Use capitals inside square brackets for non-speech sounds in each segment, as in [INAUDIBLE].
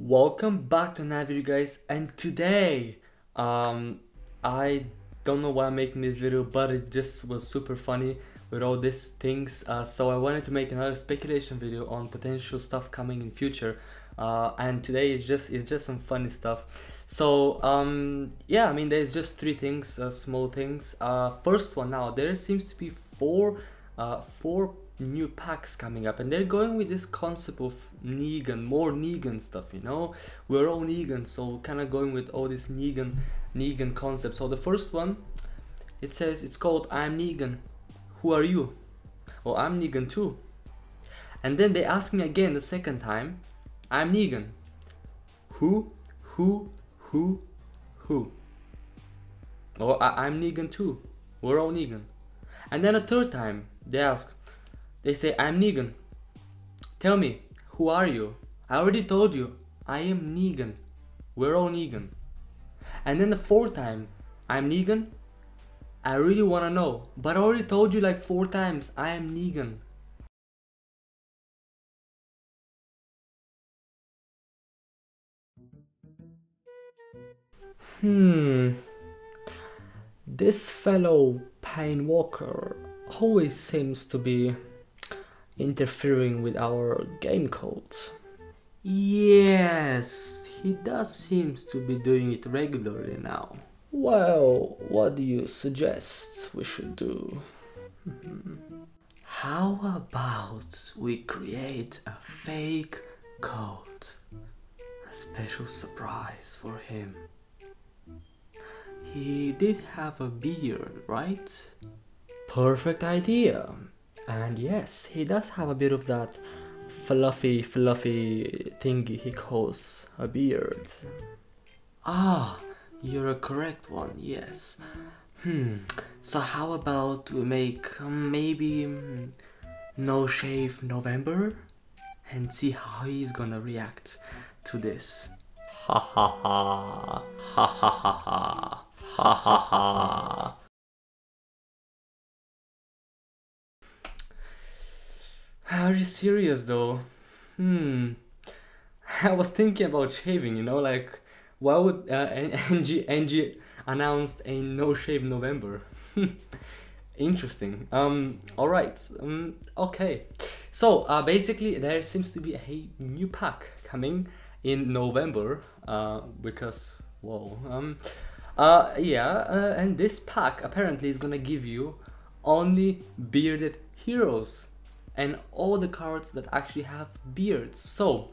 Welcome back to another video guys and today um I don't know why I'm making this video but it just was super funny with all these things uh, so I wanted to make another speculation video on potential stuff coming in future uh, and today is just it's just some funny stuff. So um yeah I mean there's just three things uh, small things. Uh first one now there seems to be four uh four new packs coming up and they're going with this concept of Negan, more Negan stuff, you know? We're all Negan, so kind of going with all this Negan, Negan concept. So the first one, it says, it's called I'm Negan. Who are you? Well, I'm Negan too. And then they ask me again the second time, I'm Negan. Who, who, who, who? Oh, I- I'm Negan too. We're all Negan. And then a third time, they ask, they say, I'm Negan. Tell me, who are you? I already told you, I am Negan. We're all Negan. And then the fourth time, I'm Negan. I really wanna know, but I already told you like four times, I am Negan. Hmm. This fellow Pain Walker always seems to be interfering with our game codes. Yes, he does seems to be doing it regularly now. Well, what do you suggest we should do? How about we create a fake code? A special surprise for him. He did have a beard, right? Perfect idea. And yes, he does have a bit of that fluffy, fluffy thingy he calls a beard. Ah, you're a correct one, yes. Hmm, so how about we make um, maybe um, no shave November and see how he's gonna react to this. Ha ha ha, ha ha ha ha, ha ha ha. [SIGHS] Are you serious though? Hmm. [LAUGHS] I was thinking about shaving, you know, like why would uh, [LAUGHS] NG NG announced a no shave November? [LAUGHS] Interesting. Um. All right. Um. Okay. So uh, basically, there seems to be a new pack coming in November. Uh, because whoa. Um. Uh. Yeah. Uh, and this pack apparently is gonna give you only bearded heroes and all the cards that actually have beards. So,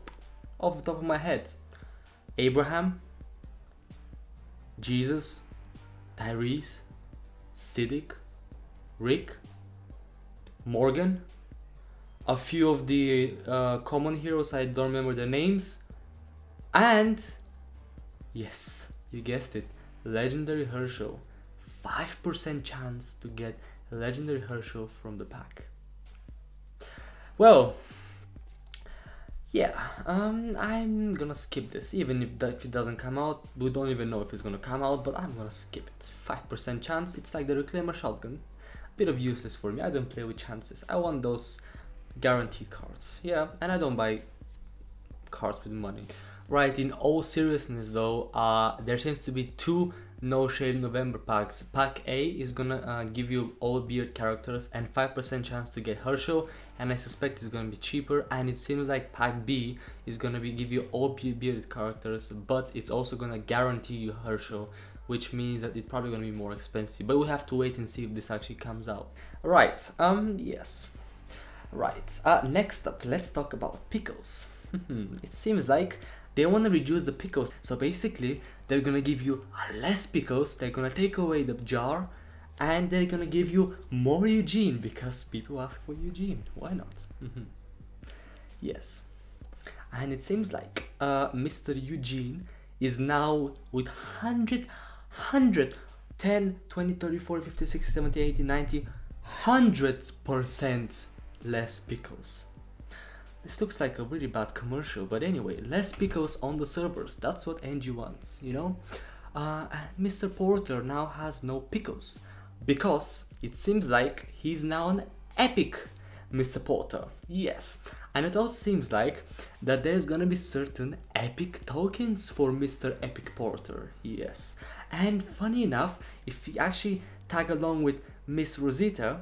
off the top of my head, Abraham, Jesus, Tyrese, Siddiq, Rick, Morgan, a few of the uh, common heroes, I don't remember their names, and yes, you guessed it, Legendary Hershel. 5% chance to get Legendary Hershel from the pack. Well, yeah, um, I'm gonna skip this, even if, that, if it doesn't come out. We don't even know if it's gonna come out, but I'm gonna skip it. 5% chance, it's like the Reclaimer Shotgun. A bit of useless for me, I don't play with chances. I want those guaranteed cards. Yeah, and I don't buy cards with money. Right, in all seriousness though, uh, there seems to be two no shave November packs. Pack A is gonna uh, give you all beard characters and 5% chance to get Hershel and I suspect it's gonna be cheaper and it seems like pack B is gonna be give you all bearded characters but it's also gonna guarantee you Hershel which means that it's probably gonna be more expensive but we have to wait and see if this actually comes out. Right, um, yes. Right, uh, next up, let's talk about pickles. [LAUGHS] it seems like they want to reduce the pickles. So basically, they're gonna give you less pickles, they're gonna take away the jar, and they're gonna give you more Eugene because people ask for Eugene. Why not? yes. And it seems like uh, Mr. Eugene is now with 100, 100, 10, 20, 30, 40, 50, 60, 70, 80, 90, 100% less pickles. This looks like a really bad commercial, but anyway, less pickles on the servers. That's what NG wants, you know? Uh, and Mr. Porter now has no pickles because it seems like he's now an epic Mr. Porter. Yes, And it also seems like that there's gonna be certain epic tokens for Mr. Epic Porter. Yes. And funny enough, if you actually tag along with Miss Rosita,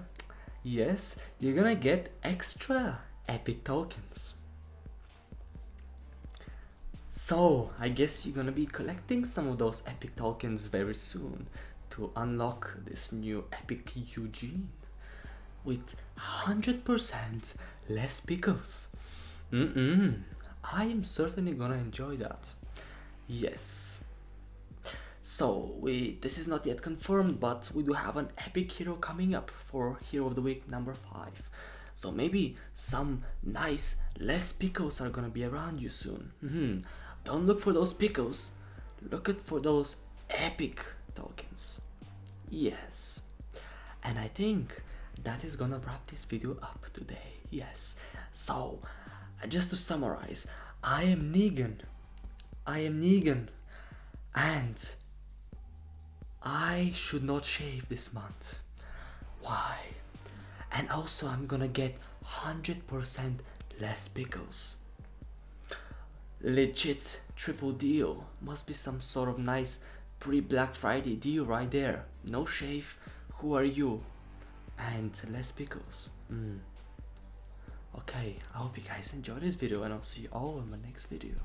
yes, you're gonna get extra epic tokens. So, I guess you're gonna be collecting some of those epic tokens very soon to unlock this new epic Eugene with 100% less pickles. Mm-mm. I am certainly gonna enjoy that. Yes. So we this is not yet confirmed, but we do have an epic hero coming up for Hero of the Week number five. So maybe some nice less pickles are gonna be around you soon. Mm-hmm. Don't look for those pickles. Look for those epic tokens. Yes. And I think that is gonna wrap this video up today. Yes. So, uh, just to summarize, I am Negan. I am Negan. And I should not shave this month. Why? And also, I'm gonna get 100% less pickles. Legit triple deal. Must be some sort of nice pre Black Friday deal right there. No shave. Who are you? And less pickles. Mm. Okay, I hope you guys enjoyed this video and I'll see you all in my next video.